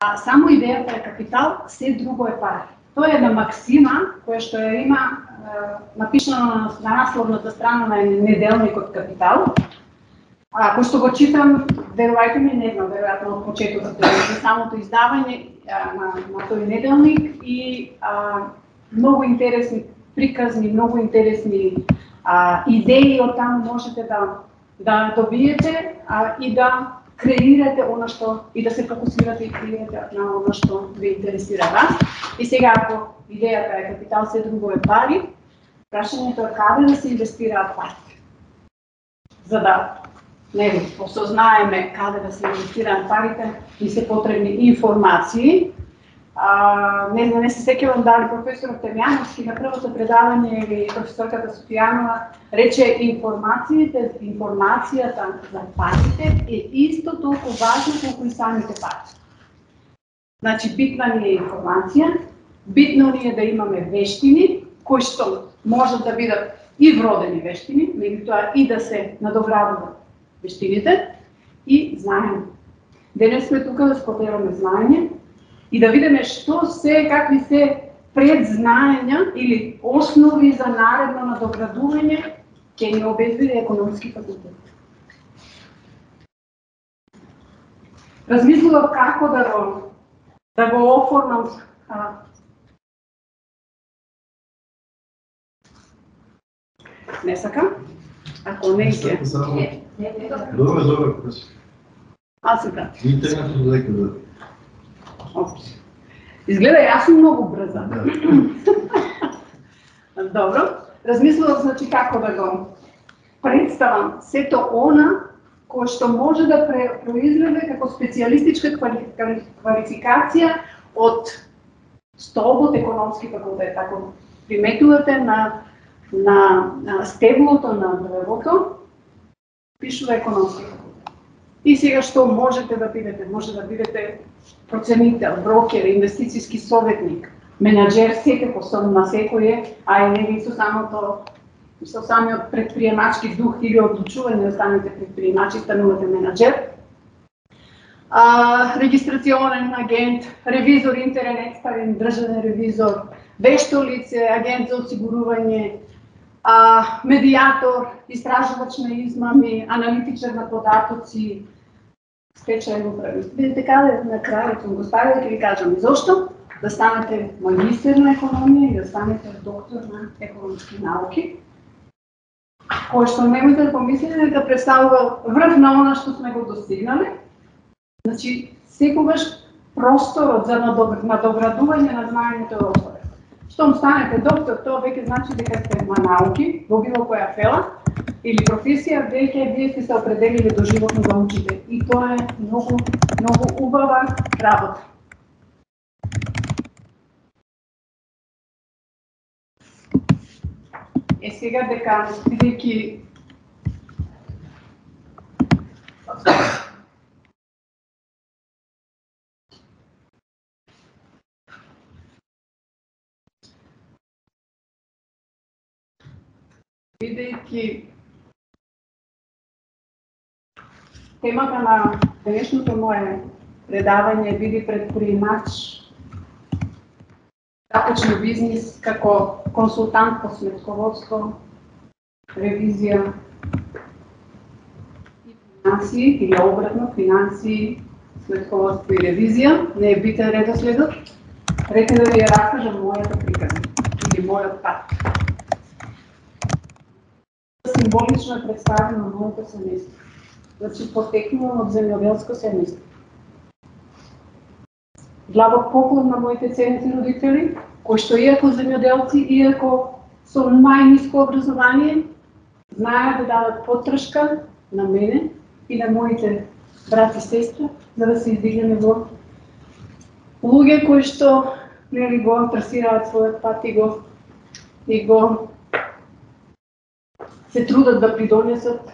А само идејата е капитал, се друго е пар. Тоа е една максима која што ја има е, напишана на, насловната страна на неделникот Капитал. А кој што го читам, верувајте ми, не знам, веројатно од почетокот да за самото издавање на, на тој неделник и а, многу интересни приказни, многу интересни а, идеи од таму можете да да добиете а, и да креирате она што и да се фокусирате и креирате на она што ве интересира вас. И сега ако идејата е капитал, се друго е пари, прашањето е каде да се инвестираат пари. За да не осознаеме каде да се инвестираат парите, ни се потребни информации, А, не знам, не се сеќавам дали професорот Темјановски на првото предавање или професорката Софијанова рече информациите, информацијата за патите е исто толку важна колку и самите пати. Значи, битна ни е информација, битно ни е да имаме вештини, кои што можат да бидат и вродени вештини, меѓутоа и да се надоградуваат вештините и знаење. Денес сме тука да споделаме знаење, и да видиме што се, какви се предзнаења или основи за наредно надоградување ќе ни обезбеди економски факултет. Размислував како да го да го оформам а, Не сакам? Ако не ќе. Добро, добро. Аз сакам. Интернетот да Опс. Изгледа јас сум многу брза. Добро. Размислував значи како да го представам сето она кој што може да произведе како специјалистичка квалификација од столбот економски факултет. Ако приметувате на на, на стеблото на дрвото, пишува економски факултет. И сега што можете да бидете? Може да бидете проценител, брокер, инвестицијски советник, менеджер, секако сум на секој а е не со самото со самиот предприемачки дух или одлучување да станете предприемачи, станувате менеджер. А, регистрационен агент, ревизор, интерен екстерен, државен ревизор, вешто лице, агент за осигурување, а, медиатор, истражувач на измами, аналитичар на податоци, стечајно управник. Видите каде така, да на крајот го ставите ќе ви кажам зошто да станете магистер на економија и да станете доктор на економски науки. Кој што немојте да помислите да дека представува врв на она што сме го достигнале. Значи, секогаш просторот за надоградување на знаењето е отворен. Штом станете доктор, тоа веќе значи дека сте на науки, во било која фела, или професија, веќе вие сте се определили до животно да учите. И тоа е многу, многу убава работа. Е сега дека, бидејќи бидејќи Темата на денешното мое предавање биде предприемач започна бизнис како консултант по сметководство, ревизија и финансии или обратно финансии, сметководство и ревизија. Не е битен редоследот. Рете да ви ја раскажам мојата приказна или мојот пат. Символично е представено моето семејство Значи, потекнувам од земјоделско семејство. Длабок поклон на моите ценници родители, кои што иако земјоделци, иако со најниско образование, знаат да дадат потршка на мене и на моите брати и сестра, за да се издигнеме во луѓе кои што нели го трасираат својот пат и го и го се трудат да придонесат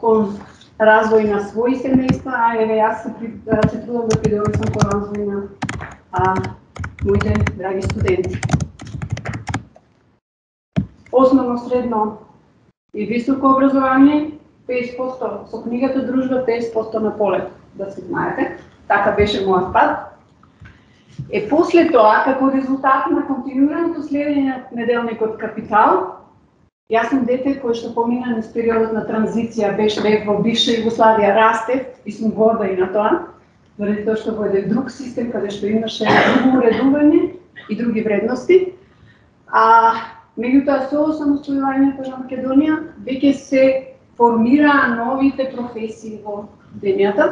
кон развој на своји семејства, а еве јас се, се трудам да придонесам по развој на а, моите драги студенти. Основно, средно и високо образование, 5% со книгата дружба, 5% на поле, да се знаете. Така беше мојот пат. Е после тоа, како резултат на континуираното следење на неделникот Капитал, Јас сум дете кој што помина низ периодот на транзиција, беше да бев во бивша Југославија, растев и сум горда и на тоа, заради тоа што во еден друг систем каде што имаше друго уредување и други вредности. А меѓутоа со самостојувањето на Македонија веќе се формираа новите професии во денјата.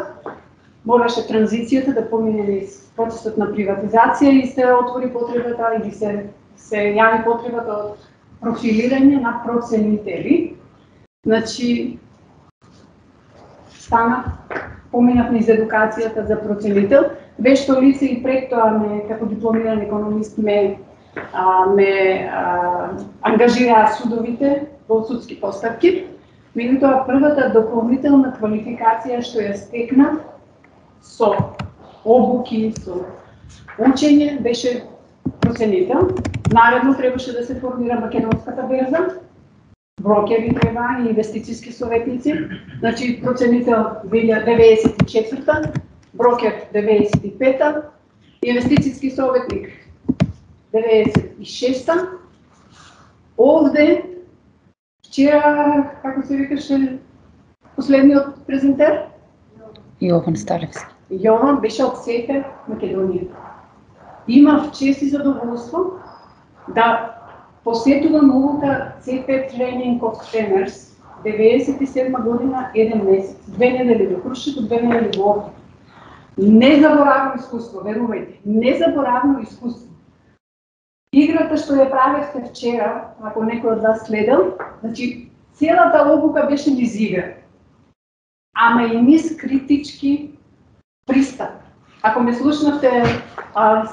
Мораше транзицијата да помине низ процесот на приватизација и се отвори потребата или се се јави потребата од профилирање на проценители. Значи, стана, поминав низ едукацијата за проценител, вешто лице и пред тоа ме, како дипломиран економист, ме, а, ме а, ангажираа судовите во судски постапки. Меѓутоа, првата дополнителна квалификација што ја стекна со обуки, со учење, беше проценител. Наредно требаше да се формира македонската берза, брокери треба и инвестициски советници. Значи проценител 94-та, брокер 95-та, инвестициски советник 96-та. Овде вчера, како се викаше последниот презентер? Јован Старевски. Јован беше од СЕФЕ Македонија. Имав чест и задоволство да посетувам овока CP Training of Trainers 97 година, еден месец, две недели во Крушето, две недели во Охрид. Незаборавно искуство, верувајте, незаборавно искуство. Играта што ја правевте вчера, ако некој од вас следел, значи целата обука беше низ игра. Ама и низ критички пристап. Ако ме слушнавте, а,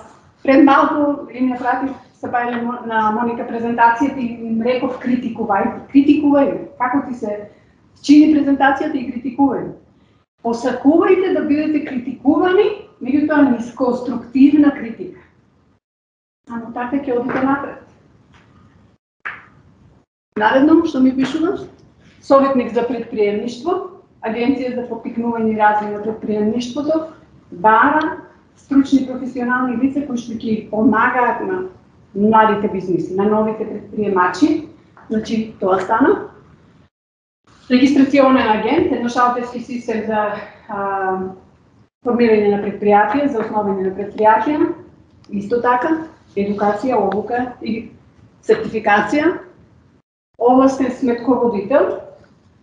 пред малку им направив се бајле на Моника презентацијата и им реков критикувај, критикувај, како ти се чини презентацијата и критикувај. Посакувајте да бидете критикувани, меѓутоа низ конструктивна критика. Само така ќе одите напред. Наредно, што ми пишуваш, Советник за предприемништво, Агенција за попикнување и развој на предприемништвото, бара стручни професионални лица кои што ќе помагаат на младите бизниси, на новите предприемачи. Значи, тоа стана. Регистрационен агент, едношалтерски систем за а, формирање на предпријатија, за основање на предпријатија. Исто така, едукација, обука и сертификација. Овластен сметководител,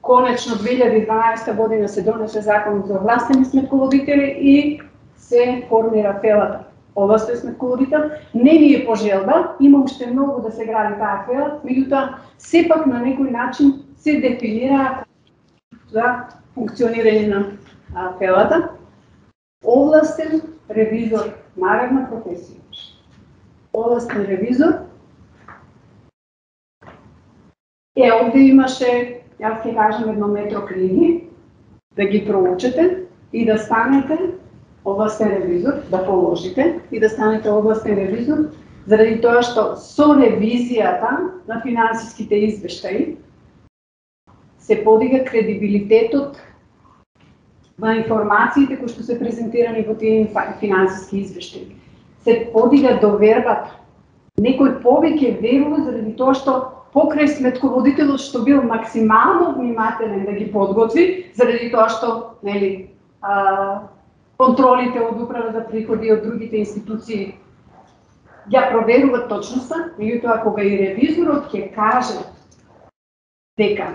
конечно 2012 година се донесе закон за овластени сметководители и се формира фелата овластен сметководител, не ни е пожелба, има уште многу да се гради таа фела, меѓутоа сепак на некој начин се дефинира за функционирање на фелата. Овластен ревизор, наредна професија. Овластен ревизор. Е, овде имаше, јас ќе кажам едно метро книги, да ги проучете и да станете областен ревизор, да положите и да станете областен ревизор, заради тоа што со ревизијата на финансиските извештаи се подига кредибилитетот на информациите кои што се презентирани во тие финансиски извештаи. Се подига довербата. Некој повеќе верува заради тоа што покрај сметководителот што бил максимално внимателен да ги подготви, заради тоа што нели а, контролите од управа за приходи од другите институции ја проверуваат точноста, меѓутоа кога и ревизорот ќе каже дека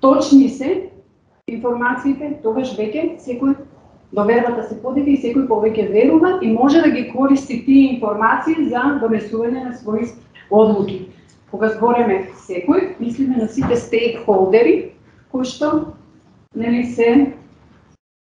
точни се информациите, тогаш веќе секој довербата се подига и секој повеќе верува и може да ги користи тие информации за донесување на своји одлуки. Кога збореме секој, мислиме на сите стейкхолдери кои што нели се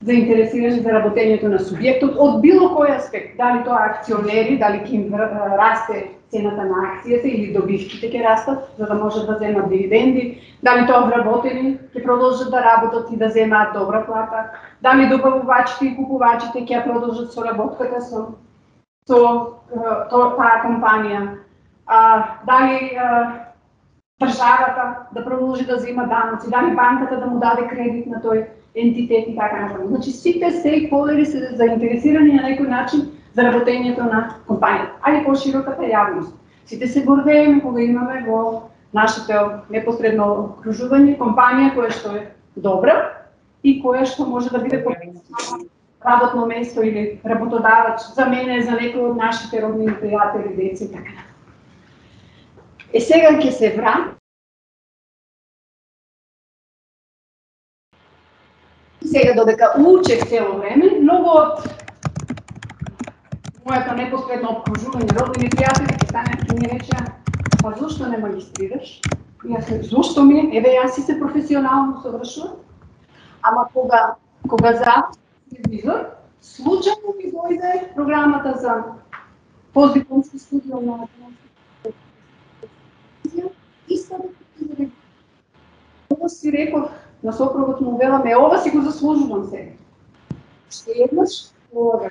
заинтересирани за работењето на субјектот од било кој аспект, дали тоа акционери, дали ќе им расте цената на акцијата или добивките ќе растат за да можат да земат дивиденди, дали тоа вработени ќе продолжат да работат и да земаат добра плата, дали добавувачите и купувачите ќе продолжат со работката со со то, таа компанија, а, дали а, државата да продолжи да зема даноци, дали банката да му даде кредит на тој ентитет и така натаму. Значи сите стейкхолдери се заинтересирани на некој начин за работењето на компанијата, а и пошироката јавност. Сите се гордееме кога имаме во нашето непосредно окружување компанија која што е добра и која што може да биде потенцијално работно место или работодавач за мене, за некој од нашите родни пријатели, деци и така натаму. Е сега ќе се врат Сега додека уче цело време, многу од моето непосредно обкружување, роднини пријатели ќе стане и ми речеа, па зошто не магистрираш? И јас зошто ми? Еве јас си се професионално совршувам. Ама кога кога за телевизор, случајно ми дојде програмата за постдипломски студиум на Исто Тоа си реков на сопругот му веламе, ова си го заслужувам сега. Ще еднаш, ова.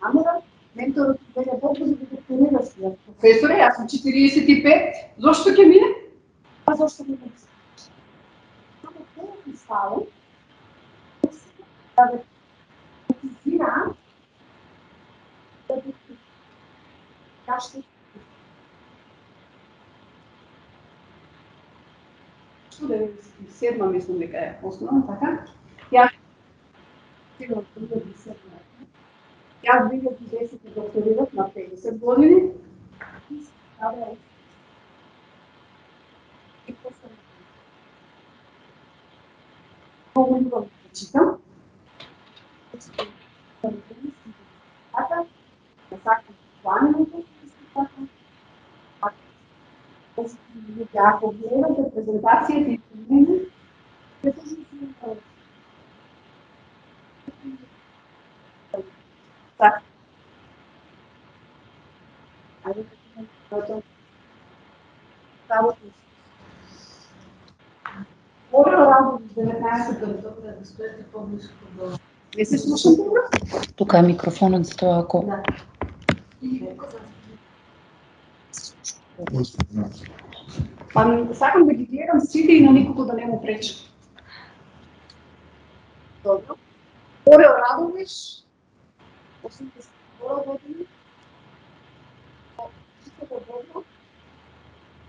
Ама менторот беше толку за да тренираш. Професоре, јас сум 45, зошто ќе мине? Па зошто ќе мине? Само тоа ми стало, да ве мотивира да ви кажете што 97 мислам дека е основа, така? Јас сигурно 2007 Јас 2010 докторирав на 50 години. Многу љубам да читам. Така, да сакам планиното, така. Ако гледате презентацијата и мене, Така. Ајде да тоа. Работи. Ова работи 19 добро да стоите поблиску до Не се слушам добро? Тука е микрофонот за тоа ако... Да. Па сакам да ги гледам сите и на никого да не му пречам. Добро. Орел Радовиш, 82 години, читава добро,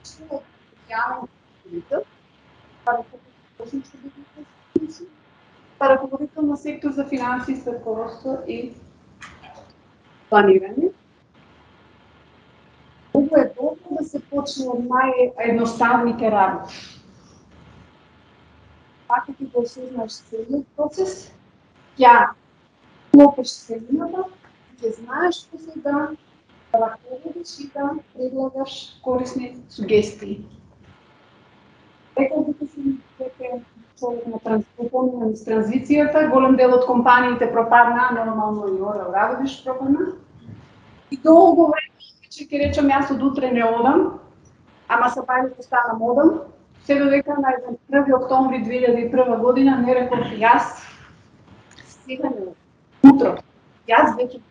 што социјален политик, па ръководител па ръководител на сектор за финанси, стратководство и планиране. Многу е добро да се почне од наједноставните работи. Така ти го осознаш целиот процес, ќе клопеш целината, ќе знаеш после да ръководиш и да предлагаш корисни сугестии. Рекол дека си дека човек на транспортиране с транзицијата, голем дел од компаниите пропадна, нормално и Орел Радовиш пропадна. И долго време че ќе речам јас од утре не одам, ама се бајам да станам одам, се додека на 1 октомври 2001 година не реков јас сега не утро. Јас веќе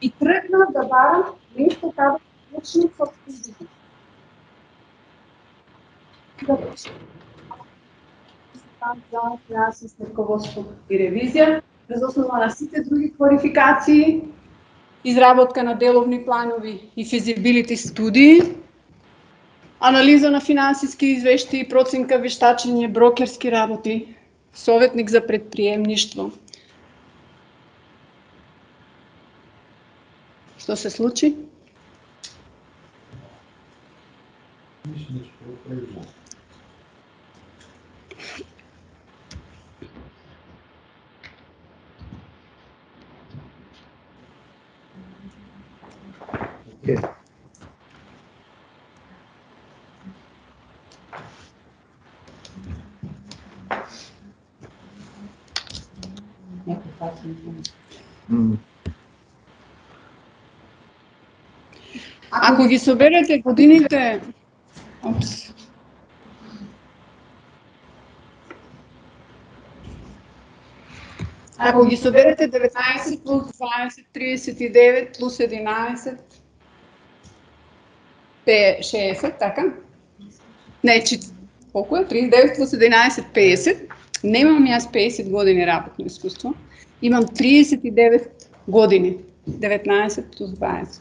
и тргна да барам нешто каде почне со студиите. Да почнам за финансиски рководство и ревизија, без основа на сите други квалификации, изработка на деловни планови и физибилити студии, анализа на финансиски извешти и проценка вештачење, брокерски работи, советник за предприемништво. Што се случи? Okay. Е. Ако ги соберете годините, опс. Ако ги соберете 19 плюс 20, 39 плюс 11, 60, така? Значи, колку е? 39 плюс 11, 50. немам јас 50 години работно искуство, имам 39 години, 19 плюс 20.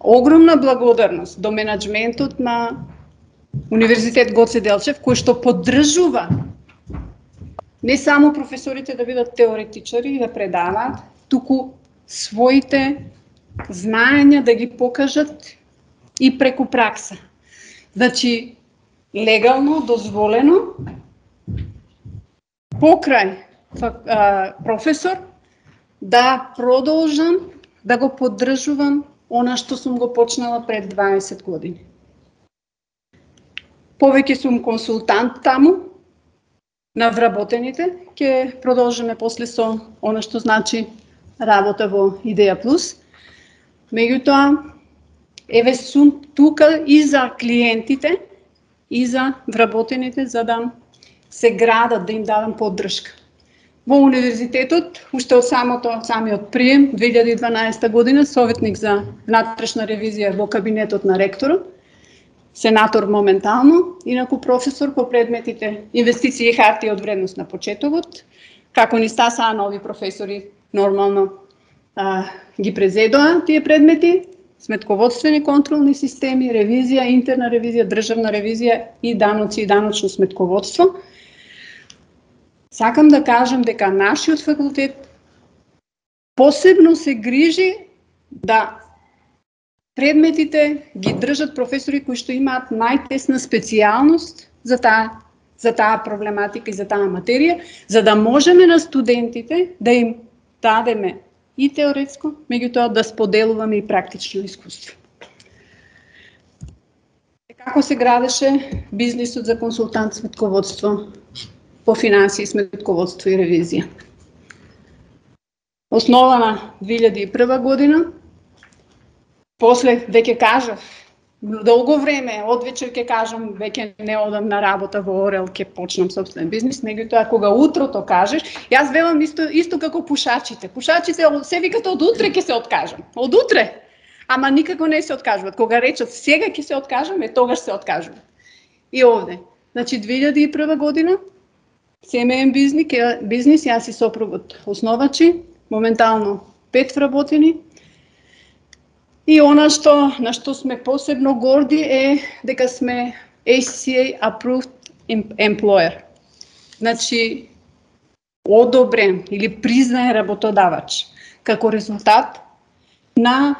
Огромна благодарност до менеджментот на Универзитет Гоце Делчев, кој што поддржува не само професорите да бидат теоретичари и да предаваат, туку своите знаења да ги покажат и преку пракса. Значи, легално, дозволено, покрај професор, да продолжам да го поддржувам она што сум го почнала пред 20 години. Повеќе сум консултант таму, на вработените, ќе продолжиме после со она што значи работа во Идеја Плюс. Меѓутоа, еве сум тука и за клиентите, и за вработените, за да се градат, да им давам поддршка. Во универзитетот, уште од самото самиот прием 2012 година, советник за внатрешна ревизија во кабинетот на ректорот, сенатор моментално, инаку професор по предметите инвестиции и хартија од вредност на почетокот, како ни стасаа нови професори, нормално а, ги презедоа тие предмети, сметководствени контролни системи, ревизија, интерна ревизија, државна ревизија и даноци и даночно сметководство. Сакам да кажам дека нашиот факултет посебно се грижи да предметите ги држат професори кои што имаат најтесна специјалност за таа за таа проблематика и за таа материја, за да можеме на студентите да им дадеме и теоретско, меѓутоа да споделуваме и практично искуство. Како се градеше бизнисот за консултант сметководство по финансии, сметководство и ревизија? Основана 2001 година, после веќе кажав долго време, од вечер ќе кажам, веќе не одам на работа во Орел, ќе почнам собствен бизнис, меѓутоа кога утрото кажеш, јас велам исто исто како пушачите. Пушачите се викат од утре ќе се откажам. Од утре. Ама никако не се откажуваат. Кога речат сега ќе се откажам, е тогаш се откажуваат. И овде. Значи 2001 година семеен бизнис, бизнис, јас и сопругот основачи, моментално пет вработени, И она што на што сме посебно горди е дека сме ACA approved employer. Значи одобрен или признаен работодавач како резултат на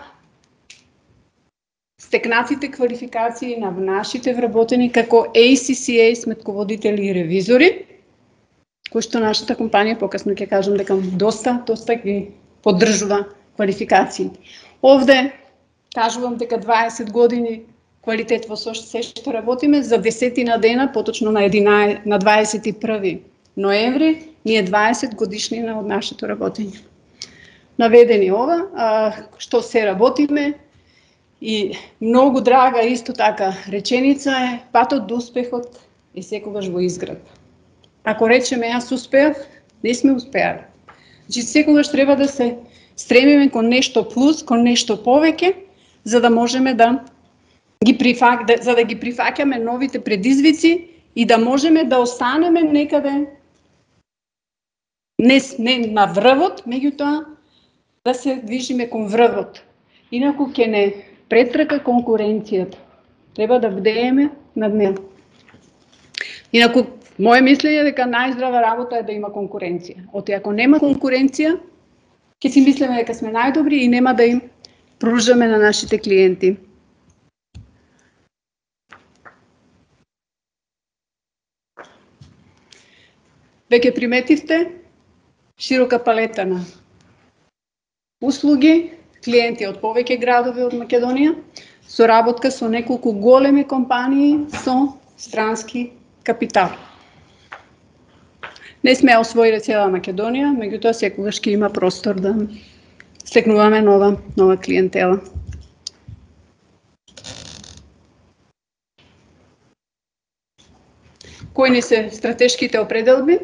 стекнатите квалификации на нашите вработени како ACCA сметководители и ревизори, кои што нашата компанија покасно ќе кажам дека доста, доста ги поддржува квалификации. Овде кажувам дека 20 години квалитет во со се што работиме за десетина дена, поточно на 11 на 21 ноември, ние 20 годишнина од нашето работење. Наведени ова, а, што се работиме и многу драга исто така реченица е патот до успехот е секогаш во изград. Ако речеме јас успеав, не сме успеали. Значи секогаш треба да се стремиме кон нешто плюс, кон нешто повеќе, за да можеме да ги прифак, да, за да ги прифаќаме новите предизвици и да можеме да останеме некаде не, не на врвот, меѓутоа да се движиме кон врвот. Инаку ќе не претрка конкуренцијата. Треба да бдееме над неа. Инаку, мое мислење е дека најздрава работа е да има конкуренција. Оти ако нема конкуренција, ќе си мислиме дека сме најдобри и нема да им пружаме на нашите клиенти. Веќе приметивте широка палета на услуги, клиенти од повеќе градови од Македонија, соработка со неколку големи компании со странски капитал. Не сме освоиле цела Македонија, меѓутоа секогаш ќе има простор да стекнуваме нова, нова клиентела. Кои ни се стратешките определби?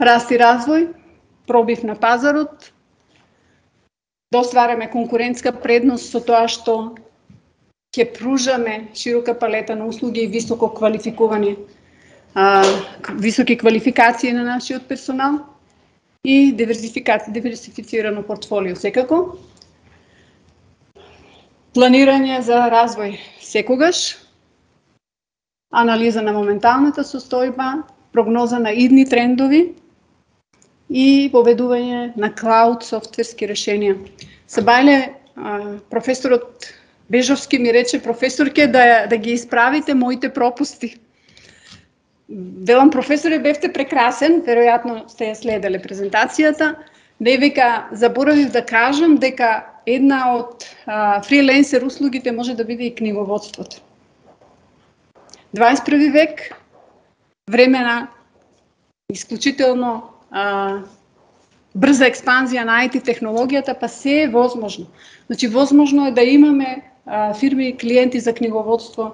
Раст и развој, пробив на пазарот, да оствараме конкурентска предност со тоа што ќе пружаме широка палета на услуги и високо квалификувани а, високи квалификации на нашиот персонал и диверсифицирано портфолио секако. Планирање за развој секогаш, анализа на моменталната состојба, прогноза на идни трендови и поведување на клауд софтверски решенија. Сабајле, професорот Бежовски ми рече, професорке, да, да ги исправите моите пропусти. Велам, професоре, бевте прекрасен, веројатно сте ја следеле презентацијата, не века заборавив да кажам дека една од а, фриленсер услугите може да биде и книговодството. 21 век, време на исклучително а, брза експанзија на IT технологијата, па се е возможно. Значи, возможно е да имаме а, фирми и клиенти за книговодство,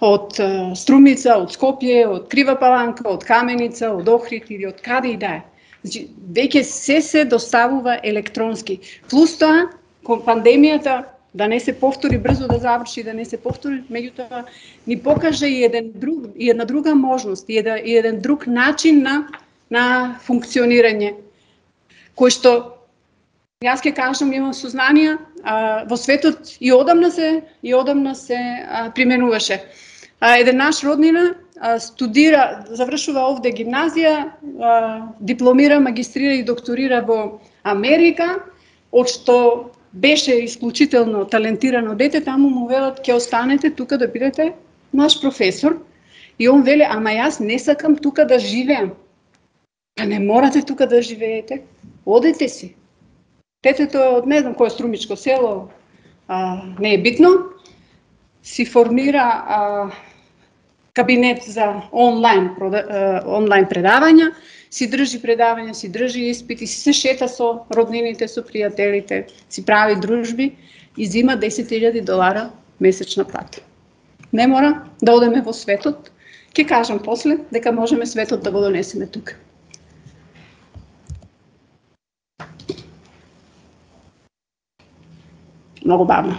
од Струмица, од Скопје, од Крива Паланка, од Каменица, од Охрид или од каде и да е. Значи, веќе се се доставува електронски. Плюс тоа, пандемијата да не се повтори брзо да заврши, да не се повтори, меѓутоа ни покажа и еден друг и една друга можност, и еден, и еден друг начин на на функционирање кој што јас ќе кажам имам сознание, а, во светот и одамна се и одамна се а, применуваше. А, еден наш роднина студира, завршува овде гимназија, дипломира, магистрира и докторира во Америка, од што беше исклучително талентирано дете, таму му велат ќе останете тука да бидете наш професор. И он веле, ама јас не сакам тука да живеам. Па не морате тука да живеете, одете си. Детето од не знам кое струмичко село, а, не е битно, си формира а, кабинет за онлайн, онлайн предавања, си држи предавања, си држи испити, си се шета со роднините, со пријателите, си прави дружби и зима 10.000 долара месечна плата. Не мора да одеме во светот, ќе кажам после дека можеме светот да го донесеме тука. Многу бавно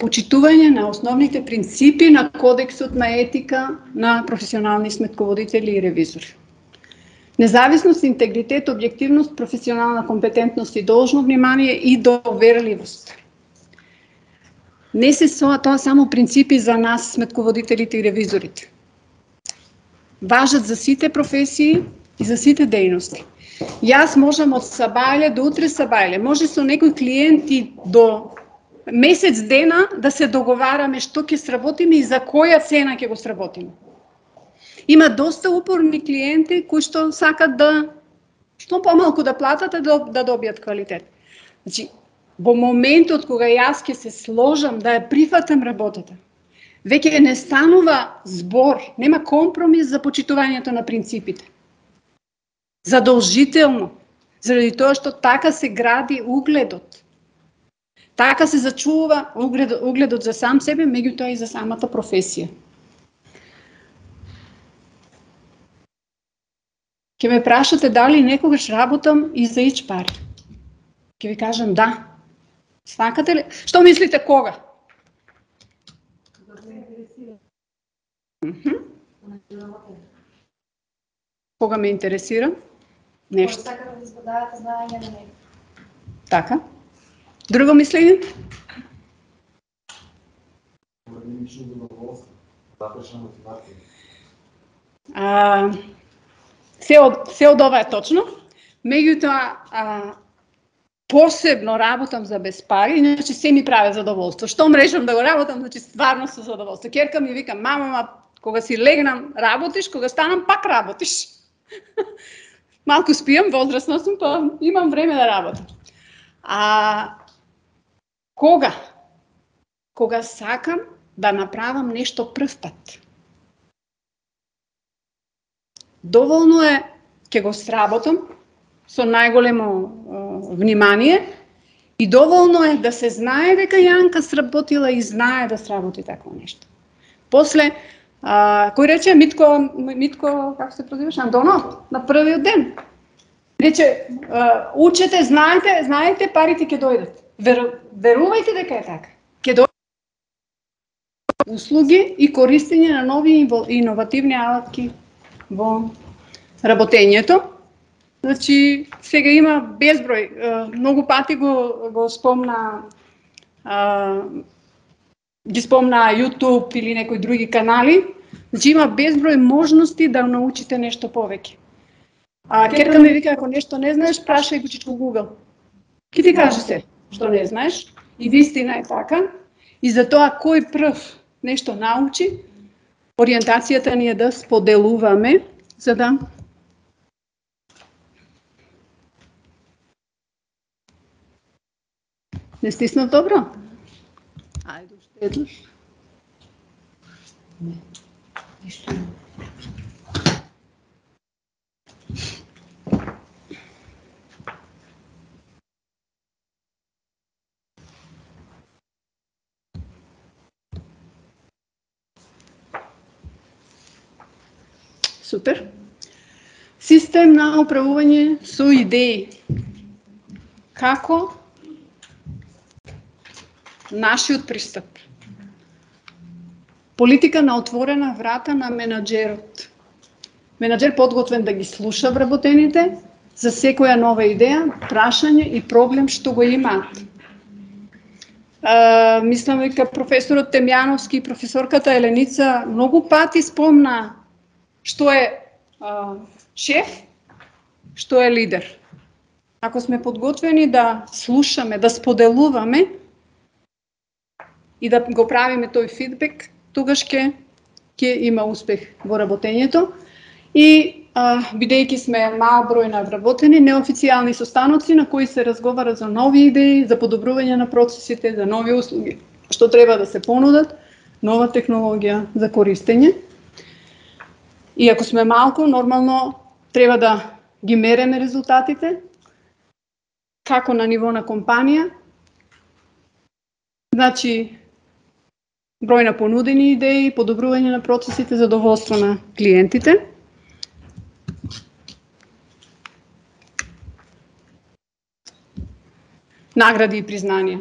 почитување на основните принципи на кодексот на етика на професионални сметководители и ревизори. Независност, интегритет, објективност, професионална компетентност и должно внимание и доверливост. Не се соа тоа само принципи за нас, сметководителите и ревизорите. Важат за сите професии и за сите дејности. Јас можам од сабајле до утре сабајле, може со некој клиенти до месец дена да се договараме што ќе сработиме и за која цена ќе го сработиме. Има доста упорни клиенти кои што сакат да што помалку да платат да, да добијат квалитет. Значи, во моментот кога јас ќе се сложам да ја прифатам работата, веќе не станува збор, нема компромис за почитувањето на принципите. Задолжително, заради тоа што така се гради угледот Така се зачува углед, угледот за сам себе, меѓутоа и за самата професија. Ке ме прашате дали некогаш работам и за ич пари. Ке ви кажам да. Сакате ли? Што мислите кога? Кога ме интересира? Нешто. Така. Друго мислење? А, се од, се од ова е точно. Меѓутоа, а, посебно работам за без пари, иначе се ми прави задоволство. Што мрежам да го работам, значи стварно со задоволство. Керка ми вика, мама, ма, кога си легнам, работиш, кога станам, пак работиш. Малку спијам, возрастна сум, па имам време да работам. А Кога? Кога сакам да направам нешто прв пат. Доволно е ќе го сработам со најголемо внимание и доволно е да се знае дека Јанка сработила и знае да сработи такво нешто. После а, кој рече Митко Митко како се прозиваш Андонов на првиот ден. Рече учете, знаете, знаете парите ќе дојдат. Веру, верувајте дека е така. Ке до... услуги и користење на нови иновативни алатки во работењето. Значи, сега има безброј, многу пати го, го спомна а, ги спомна YouTube или некои други канали, значи има безброј можности да научите нешто повеќе. А керка ми вика ако нешто не знаеш, прашај го чичко Google. Ки ти каже се што не знаеш и вистина е така. И затоа кој прв нешто научи, ориентацијата ни е да споделуваме за да Не стиснав добро? Ајде, уште еднаш. Ништо. Супер. Систем на управување со идеи. Како нашиот пристап. Политика на отворена врата на менаџерот. Менаџер подготвен да ги слуша вработените за секоја нова идеја, прашање и проблем што го имаат. А, мислам дека професорот Темјановски и професорката Еленица многу пати спомна што е а, шеф, што е лидер. Ако сме подготвени да слушаме, да споделуваме и да го правиме тој фидбек, тогаш ќе ќе има успех во работењето. И а, бидејќи сме мал број на вработени, неофицијални состаноци на кои се разговара за нови идеи, за подобрување на процесите, за нови услуги, што треба да се понудат, нова технологија за користење. И ако сме малку, нормално треба да ги мереме резултатите, како на ниво на компанија, значи број на понудени идеи, подобрување на процесите, задоволство на клиентите. Награди и признанија.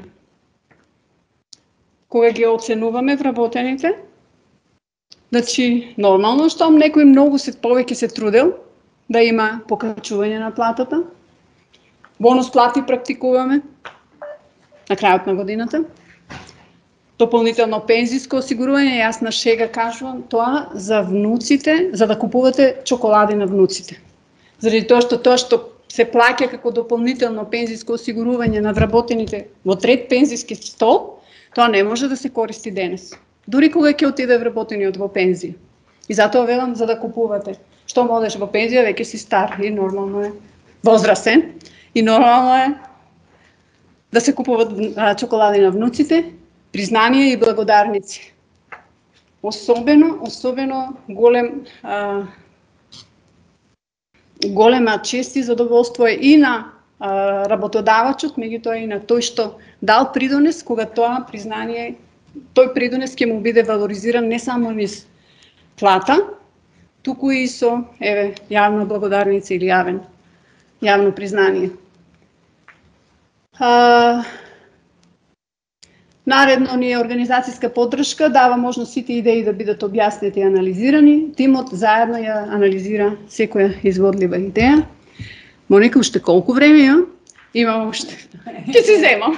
Кога ги оценуваме вработените, Значи, нормално штом некој многу се повеќе се трудел да има покачување на платата. Бонус плати практикуваме на крајот на годината. Дополнително пензиско осигурување, јас на шега кажувам тоа за внуците, за да купувате чоколади на внуците. Заради тоа што тоа што се плаќа како дополнително пензиско осигурување на вработените во трет пензиски стол, тоа не може да се користи денес дури кога ќе отиде вработениот во пензија. И затоа велам за да купувате. Што одеш во пензија, веќе си стар и нормално е возрастен и нормално е да се купуват чоколади на внуците, признание и благодарници. Особено, особено голем а, голема чест и задоволство е и на а, работодавачот, меѓутоа и на тој што дал придонес кога тоа признание тој придонес ќе му биде валоризиран не само низ плата, туку и со еве јавна благодарница или јавен јавно признание. А, наредно ни е организацијска поддршка, дава можност сите идеи да бидат објаснети и анализирани. Тимот заедно ја анализира секоја изводлива идеја. Моника, уште колку време ја? Имам уште. Ќе си земам.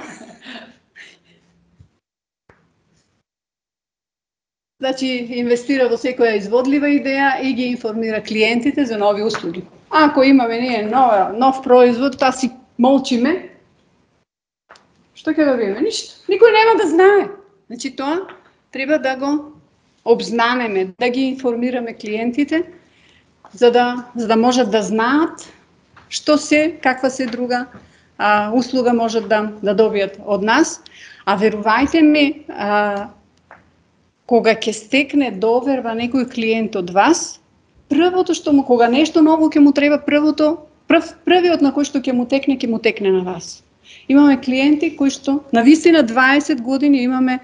Значи, инвестира во секоја изводлива идеја и ги информира клиентите за нови услуги. Ако имаме ние нов, нов производ, та си молчиме, што ќе да добиеме? Ништо. Никој нема да знае. Значи, тоа треба да го обзнанеме, да ги информираме клиентите, за да, за да можат да знаат што се, каква се друга а, услуга можат да, да добијат од нас. А верувајте ми, а, кога ќе стекне доверба некој клиент од вас, првото што му кога нешто ново ќе му треба првото прв, првиот на кој што ќе му текне ќе му текне на вас. Имаме клиенти кои што на вистина 20 години имаме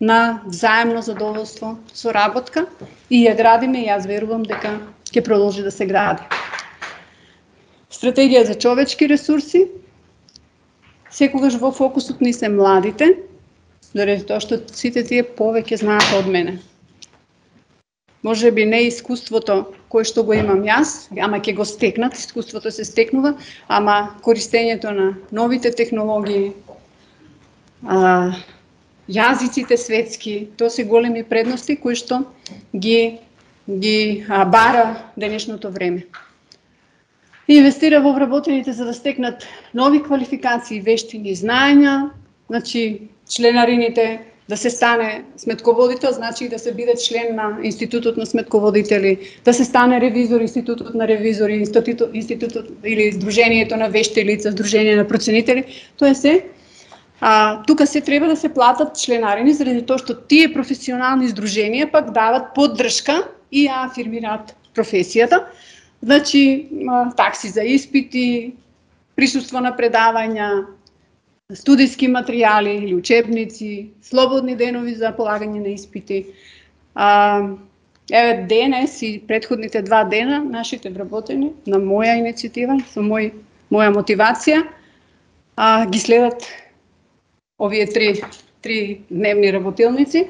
на взаемно задоволство со работка и ја градиме и јас верувам дека ќе продолжи да се гради. Стратегија за човечки ресурси. Секогаш во фокусот ни се младите, заради тоа што сите тие повеќе знаат од мене. Може би не искуството кое што го имам јас, ама ќе го стекнат, искуството се стекнува, ама користењето на новите технологии, а, јазиците светски, тоа се големи предности кои што ги ги а, бара денешното време. Инвестира во вработените за да стекнат нови квалификации, вештини и знаења, значи членарините да се стане сметководител, значи да се биде член на Институтот на сметководители, да се стане ревизор, Институтот на ревизори, Институтот, институтот или Сдруженијето на вешти лица, Сдружение на проценители, тоа е се А, тука се треба да се платат членарини заради тоа што тие професионални здруженија пак дават поддршка и афирмираат професијата. Значи, такси за испити, присуство на предавања, студиски материјали или учебници, слободни денови за полагање на испити. А, еве денес и предходните два дена нашите вработени на моја иницијатива, со мој моја мотивација, а, ги следат овие три, три дневни работилници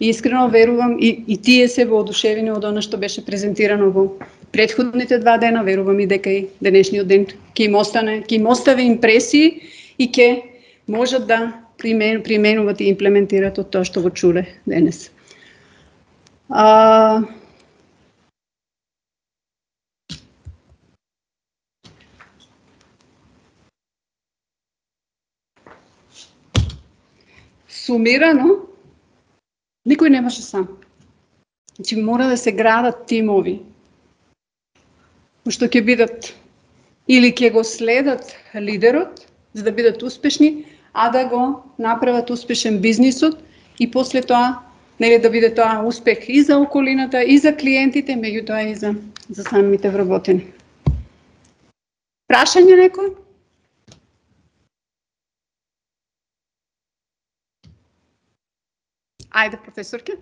и искрено верувам и, и тие се воодушевени од она што беше презентирано во предходните два дена, верувам и дека и денешниот ден ќе им остане, ќе им остави импресии и ќе можат да примен, применуват и имплементират од тоа што го чуле денес. А, сумирано, никој не може сам. Значи мора да се градат тимови, што ќе бидат или ќе го следат лидерот, за да бидат успешни, а да го направат успешен бизнисот и после тоа нели да биде тоа успех и за околината, и за клиентите, меѓутоа и за за самите вработени. Прашање некој? Ајде, професорке.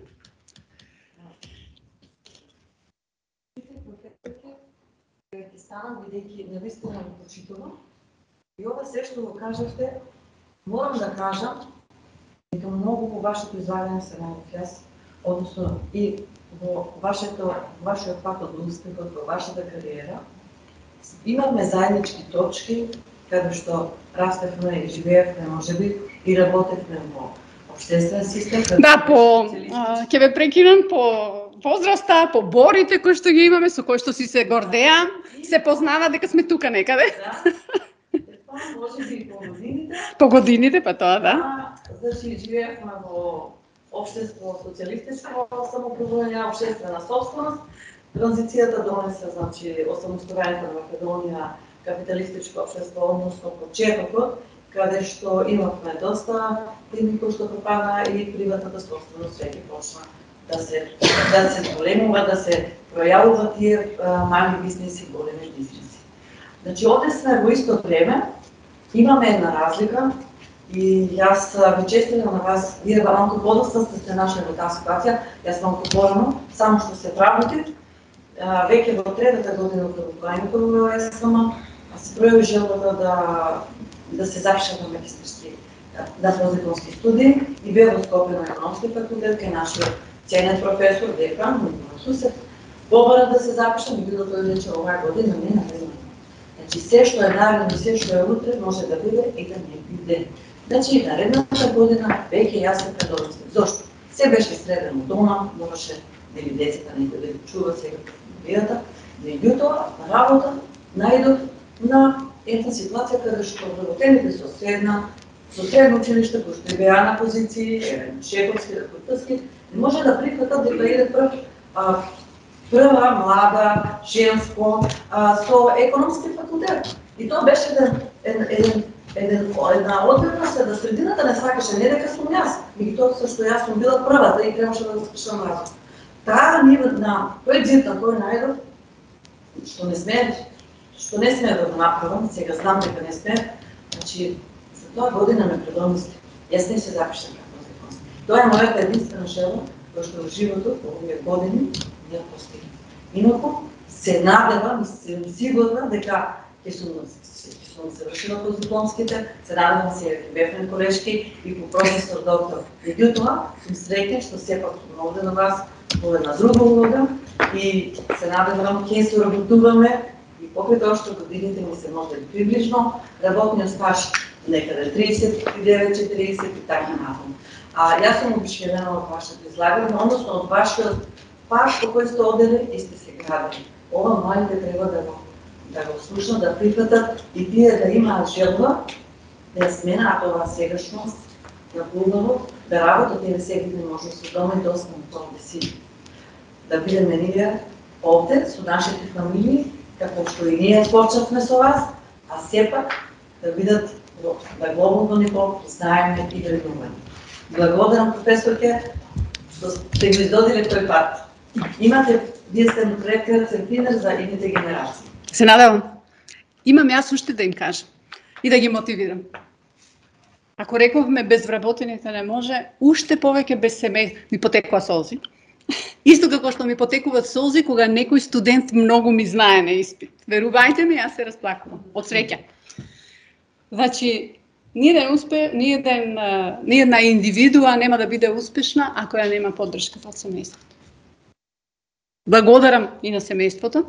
Станам бидејќи навистина го почитувам. И ова се што го кажавте, морам да кажам дека многу во вашето излагање се најдов јас, односно и во вашето вашиот пат од успехот во вашата кариера. Имавме заеднички точки каде што растевме и живеевме можеби и работевме во Обштествен систем. Да, по ќе ве прекинам по возраста, по борите кои што ги имаме, со кои што си се гордеа, се познава дека сме тука некаде. Да. Може би по годините. По годините, па тоа да. Значи, живеевме во општество социјалистичко самоуправување, обществена собственост. Транзицијата донесе, значи, осамостојањето на Македонија, капиталистичко општество, односно почетокот каде што имавме доста фирми кои што пропада и приватната собственост веќе почна да се да се зголемува, да се пројавува тие мали бизнеси, големи бизнеси. Значи, оде сме во исто време, имаме една разлика и јас ви честитам на вас, вие малку подоста сте се нашли во таа ситуација, јас малку порано, само што се правите, веќе во третата година од обукањето ме ОСМ, се пројави желбата да да се запишам на магистарски на позитонски студии и бе во Скопје на економски факултет кај нашиот ценен професор, декан, Сусев, побара да се запишам и било тој рече оваа година не на Значи се што е наредно се што е утре може да биде и да не биде. Значи наредната година веќе јас се предоставив. Зошто? Се беше средено дома, можеше нели децата некој да ги чува сега бијата, меѓутоа работа најдов на една ситуација каде што вработените со средна, со средно училиште, кои што беа на позиции, шефовски, ракотски, не може да прифатат дека иде прв а, прва млада, женско, а, со економски факултет. И тоа беше еден, еден, еден, еден, една одбивна се да средината не сакаше, не дека сум јас, и тоа со што јас сум била првата да и требаше да спишам разум. Таа нива на тој дзид на кој најдов, што не смееш, што не сме да го направам, сега знам дека не сме, значи, за тоа година ме предомисли. Јас не се запишам како закон. Тоа е мојата единствена жела, која што во животот, во овие години, ја постигна. Инаку, се надевам и се сигурна дека ќе сум ќе сум завршила постдипломските, се надевам се ќе бевме колешки и по професор доктор. Меѓутоа, сум среќен што сепак сум овде на вас во една друга улога и се надевам ќе соработуваме и покрај тоа што годините ми се може да приближно, работниот стаж некаде 39-40 и така натаму. А јас сум обишкелена од вашето излагање, односно од вашиот паш по кој сте одели и сте се градени. Ова младите треба да го да го слушнат, да прифатат и тие да имаат желба да ја сменаат оваа сегашност да на Булгаро, да работат и да можности дома и да останат овде да си. Да бидеме ние овде со нашите фамилии, како што и ние почнавме со вас, а сепак да бидат да глобално ниво знаеме и вреднувани. Благодарам професорке што сте го издодиле тој пат. Имате, вие сте прекрасен пример за едните генерации. Се надевам. Имам јас уште да им кажам и да ги мотивирам. Ако рековме без вработените не може, уште повеќе без семеј ми потекува солзи. Исто како што ми потекуваат солзи кога некој студент многу ми знае на испит. Верувајте ми, јас се расплакувам од среќа. Значи, ниеден да успе, ниеден, ниедна индивидуа нема да биде успешна ако ја нема поддршка од семејството. Благодарам и на семејството,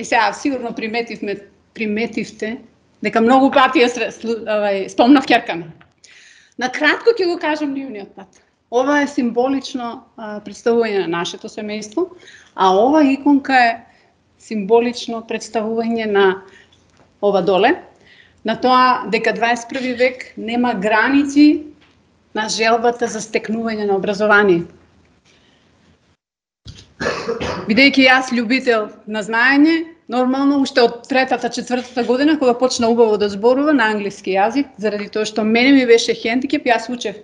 Е сега сигурно приметивме, приметивте дека многу пати ја спомнав ќерка ми. На кратко ќе го кажам нивниот пат. Ова е символично а, представување на нашето семејство, а ова иконка е символично представување на ова доле, на тоа дека 21 век нема граници на желбата за стекнување на образование. Бидејќи јас љубител на знаење, нормално уште од третата, четвртата година, кога почна убаво да зборува на англиски јазик, заради тоа што мене ми беше хендикеп, јас учев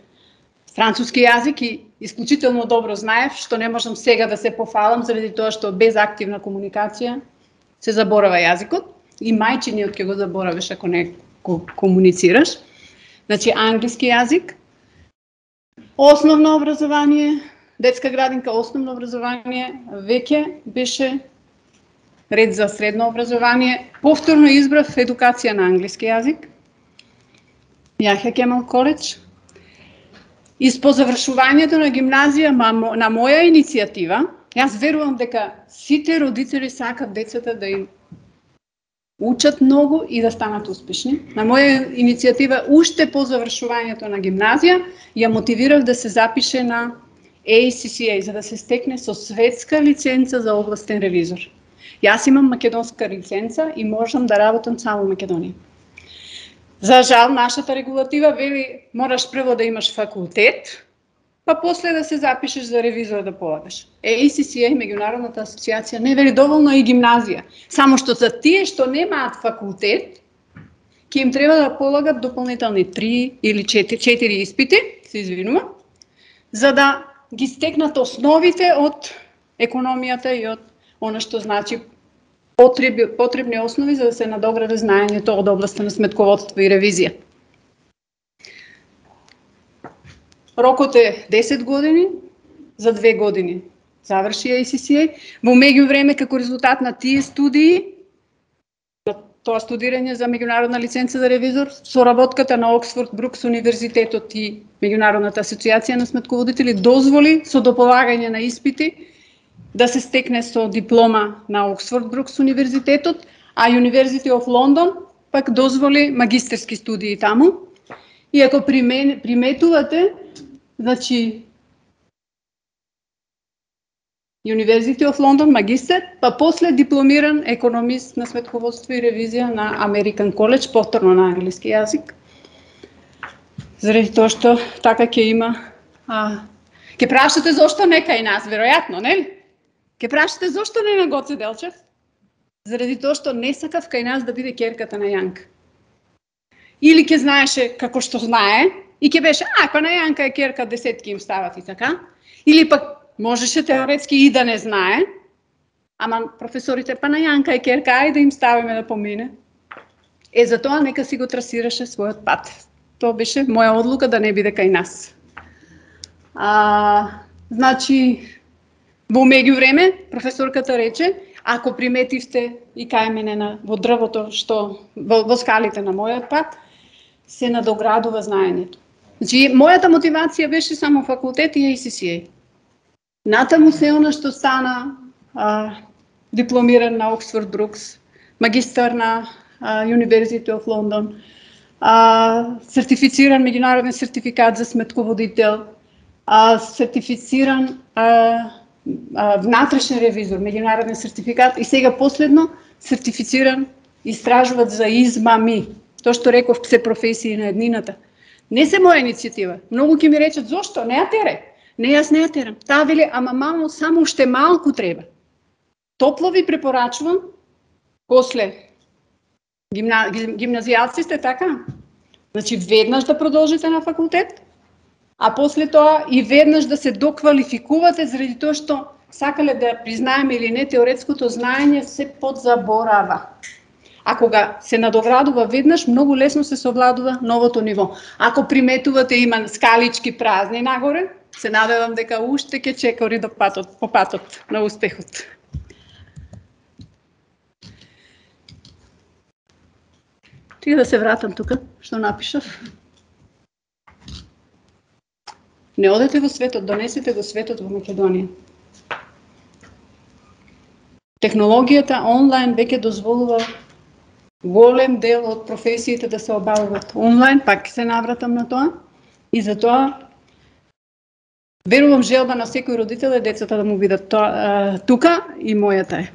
француски јазик и исклучително добро знаев, што не можам сега да се пофалам, заради тоа што без активна комуникација се заборава јазикот и мајчиниот ќе го заборавиш ако не комуницираш. Значи, англиски јазик, основно образование, детска градинка, основно образование, веќе беше ред за средно образование. Повторно избрав едукација на англиски јазик. Јахја Кемал Коледж. И по завршувањето на гимназија на моја иницијатива, јас верувам дека сите родители сакат децата да им учат многу и да станат успешни. На моја иницијатива, уште по завршувањето на гимназија, ја мотивирав да се запише на ACCA, за да се стекне со светска лиценца за областен ревизор. Јас имам македонска лиценца и можам да работам само во Македонија. За жал, нашата регулатива вели мораш прво да имаш факултет, па после да се запишеш за ревизор да полагаш. Е, ACCA, Меѓународната асоциација, не вели доволно и гимназија. Само што за тие што немаат факултет, ќе им треба да полагат дополнителни три или четири, четири испити, се извинувам, за да ги стегнат основите од економијата и од она што значи потреби, потребни основи за да се надогради знаењето од областта на сметководство и ревизија. Рокот е 10 години, за две години заврши ACCA. Во меѓувреме, како резултат на тие студии, тоа студирање за меѓународна лиценца за ревизор, соработката на Оксфорд, Брукс универзитетот и Меѓународната асоциација на сметководители дозволи со дополагање на испити да се стекне со диплома на Оксфорд Брукс универзитетот, а University of London пак дозволи магистерски студии таму. И ако примен, приметувате, значи University of London магистер, па после дипломиран економист на сметководство и ревизија на American College, повторно на англиски јазик. Заради тоа што така ќе има а, Ке прашате зошто нека кај нас, веројатно, нели? Ке прашате зошто не на Гоце Делчев? Заради тоа што не сакав кај нас да биде керката на Јанка. Или ке знаеше како што знае и ке беше, а, па на Јанка е керка десетки им стават и така. Или пак можеше теоретски и да не знае, ама професорите, па на Јанка и керка, ајде да им ставиме да помине. Е, за тоа нека си го трасираше својот пат. Тоа беше моја одлука да не биде кај нас. А, значи, Во меѓувреме, професорката рече, Ако приметивте и кај мене на, во дрвото, што во, во скалите на мојот пат, се надоградува знаењето. Значи, мојата мотивација беше само факултет и ACCA. Натаму се она што стана а, дипломиран на Оксфорд Брукс, магистар на Универзитет во Лондон, а, сертифициран меѓународен сертификат за сметководител, а, сертифициран а, а, внатрешен ревизор, меѓународен сертификат и сега последно сертифициран истражувач за измами. Тоа што реков се професии на еднината. Не се моја иницијатива. Многу ќе ми речат зошто? Не ја тере. Не јас не ја терам. Таа вели ама мамо само уште малку треба. Топло ви препорачувам после гимна, гимназијалци сте така? Значи веднаш да продолжите на факултет, а после тоа и веднаш да се доквалификувате заради тоа што сакале да признаеме или не теоретското знаење се подзаборава. А кога се надоградува веднаш, многу лесно се совладува новото ниво. Ако приметувате има скалички празни нагоре, се надевам дека уште ќе чекори до патот, по патот на успехот. Тие да се вратам тука, што напишав. Не одете во светот, донесете го светот во Македонија. Технологијата онлайн веќе дозволува голем дел од професиите да се обавуваат онлайн, пак се навратам на тоа, и за тоа верувам желба на секој родител е децата да му видат тоа, тука и мојата е.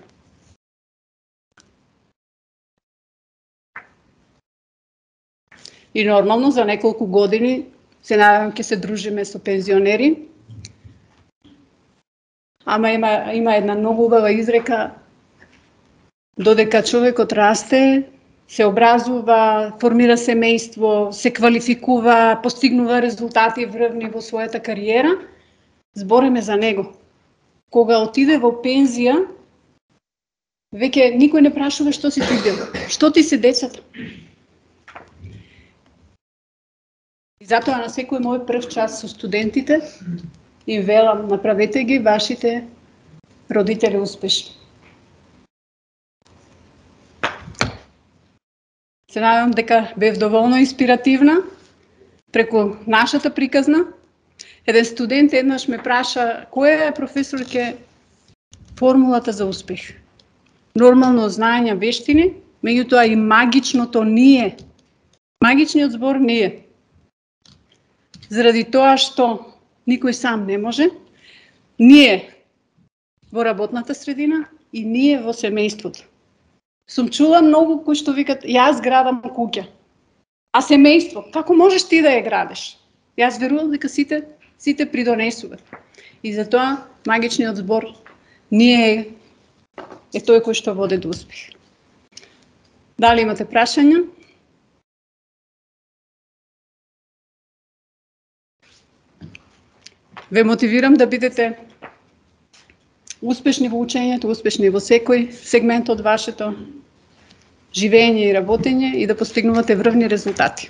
И нормално за неколку години Се надевам ќе се дружиме со пензионери. Ама има, има една многу убава изрека додека човекот расте, се образува, формира семејство, се квалификува, постигнува резултати врвни во својата кариера, Збореме за него. Кога отиде во пензија, веќе никој не прашува што си ти бил, што ти се децата. И затоа на секој мој прв час со студентите им велам, направете ги вашите родители успешни. Се надевам дека бев доволно инспиративна преку нашата приказна. Еден студент еднаш ме праша која е професорке формулата за успех. Нормално знаење, вештини, меѓутоа и магичното ние. Магичниот збор ние заради тоа што никој сам не може, ние во работната средина и ние во семејството. Сум чула многу кои што викат, јас градам куќа. А семејство, како можеш ти да ја градиш? Јас верувам дека сите, сите придонесуваат. И затоа магичниот збор ние е, тој кој што води до успех. Дали имате прашања? Ве мотивирам да бидете успешни во учењето, успешни во секој сегмент од вашето живење и работење и да постигнувате врвни резултати.